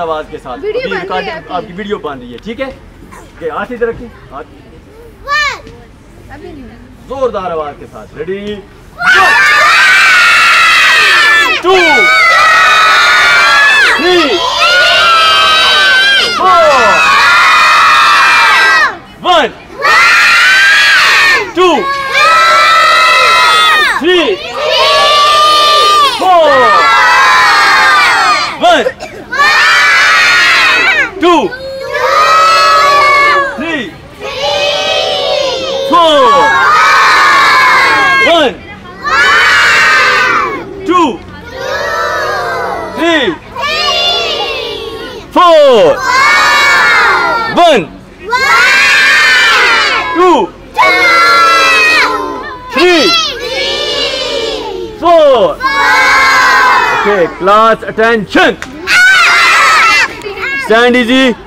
आवाज़ के साथ। वीडियो अभी रिकॉर्डिंग- आपकी। आपकी वीडियो बन रही है ठीक है? ओके हाथ इधर रखिए हाथ। जोरदार आवाज़ के साथ। Ready two three four one two three, three four, four, one, one. Two, two three, three four. Okay, class attention. Ah. Stand easy.